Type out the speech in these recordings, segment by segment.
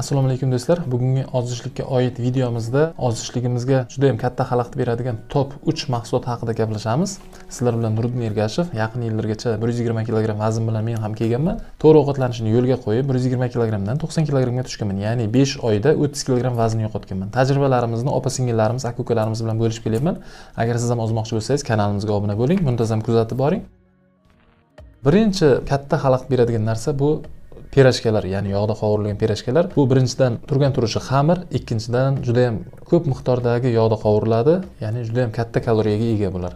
assalomu alaykum do'stlar. Bugungi ozishlikka oid videomizda ozishligimizga juda yam katta xalaqit beradigan top uch mahsulot haqida gaplashamiz. Sizlar bilan nuriddin ergashev yaqin yillargacha bir yuz yigirma kilogramm vazn bilan men ham kelganman. To'g'ri ovqatlanishni yo'lga qo'yib bir yuz yigirma kilogrammdan to'qson kilogrammga tushganman. Ya'ni besh oyda o'ttiz kilogramm vazn yo'qotganman. Tajribalarimizni opa singillarimiz aka ukalarimiz bilan bo'lishib kelyapman. Agar siz ham ozmoqchi bo'lsangiz kanalimizga obuna bo'ling muntazam kuzatib boring. Birinchi katta xalaqit beradigan narsa bu pirojkalar ya'ni yog'da qovurilgan pirojkalar bu birinchidan turgan turishi xamir ikkinchidan juda yam ko'p miqdordagi yog'da qovuriladi ya'ni juda yam katta kaloriyaga ega bular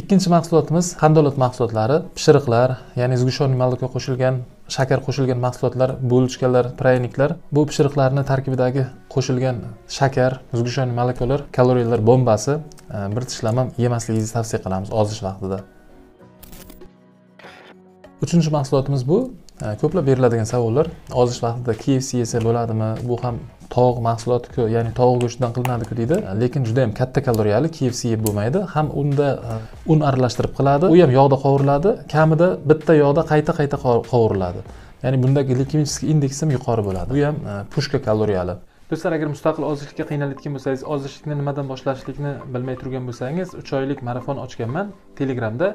ikkinchi mahsulotimiz qandolat mahsulotlari pishiriqlar ya'ni сгущенный молоко qo'shilgan shakar qo'shilgan mahsulotlar булочкалар пряникlar bu pishiriqlarni tarkibidagi qo'shilgan shakar сгущенный молоколар kaloriyalar bombasi e, bir tishlamam yemasligingizni tavsiya qilamiz ozish vaqtida. Uchinchi mahsulotimiz bu. E, ko'plab beriladigan savollar. Ozish vaqtida kfc yesa bo'ladimi? Bu ham tovuq mahsulotiku ya'ni tovuq go'shtidan qilinadiku deydi. E, lekin juda yam katta kaloriyali kfc yeb bo'lmaydi. Ham unda e, un aralashtirib qiladi. U ham yog'da qovuriladi. Kamida bitta yog'da qayta qayta qovuriladi. Ya'ni bunda glikemический indeks ham yuqori bo'ladi. Bu ham pushka kaloriyali. Do'stlar agar mustaqil ozishlikka qiynalayotgan bo'lsangiz ozishlikni nimadan boshlashlikni bilmay turgan bo'lsangiz uch oylik marafon ochganman. Telegramda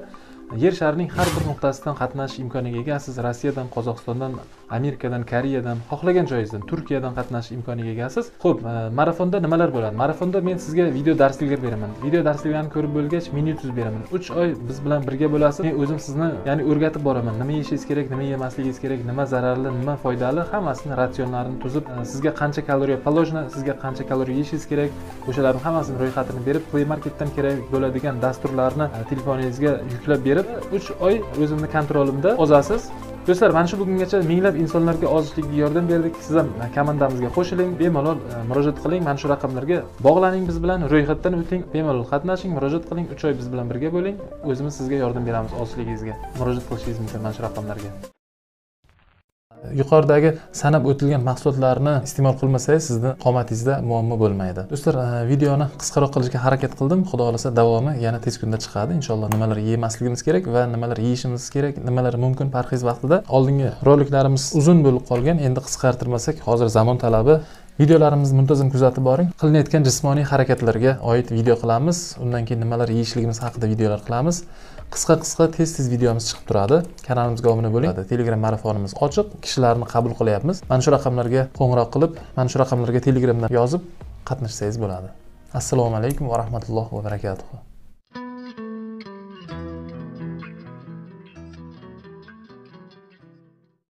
yer sharining har bir nuqtasidan qatnashish imkoniga egasiz rossiyadan qozog'istondan amerikadan koreyadan xohlagan joyingizdan turkiyadan qatnashish imkoniga egasiz ho'p e, marafonda nimalar bo'ladi? Marafonda men sizga video darsliklar beraman. Video darsliklarni ko'rib bo'lgach menyu tuzib beraman. Uch oy biz bilan birga bo'lasiz. Men o'zim sizni ya'ni o'rgatib boraman. Nima yeyishingiz kerak nima yemasligingiz kerak nima zararli nima foydali hammasini ratsionlarini tuzib e, sizga qancha kaloriya положено sizga qancha kaloriya yeyishingiz kerak o'shalarni hammasini ro'yxatini berib play marketdan kerak bo'ladigan dasturlarni e, telefoningizga yuklab berib berib uch oy o'zimni kontrolimda ozasiz do'stlar mana shu bugungacha minglab insonlarga ozishlikka yordam berdik. Siz ham komandamizga qo'shiling bemalol e, murojaat qiling. Mana shu raqamlarga bog'laning biz bilan ro'yxatdan o'ting. Bemalol qatnashing murojaat qiling. Uch oy biz bilan birga bo'ling. O'zimiz sizga yordam beramiz ozishligingizga. Murojaat qilishingiz mumkin mana shu raqamlarga. Yuqoridagi sanab o'tilgan mahsulotlarni iste'mol qilmasangiz sizni qomatingizda muammo bo'lmaydi. Do'stlar e, videoni qisqaroq qilishga harakat qildim. Xudo xohlasa davomi yana tez kunda chiqadi. Inshaalloh nimalar yemasligimiz kerak va nimalar yeyishimiz kerak nimalar mumkin parhez vaqtida. Oldingi roliklarimiz uzun bo'lib qolgan. Endi qisqartirmasak hozir zamon talabi videolarimizni muntazam kuzatib boring. Qilinayotgan jismoniy harakatlarga oid video qilamiz. Undan keyin nimalar yeyishligimiz haqida videolar qilamiz. Qisqa qisqa tez tez videomiz chiqib turadi. Kanalimizga obuna bo'ling. Telegram marafonimiz ochiq. Kishilarni qabul qilyapmiz. Mana shu raqamlarga qo'ng'iroq qilib mana shu raqamlarga telegramdan yozib qatnashsangiz bo'ladi. Assalomu alaykum va rahmatullohi va barakatuh.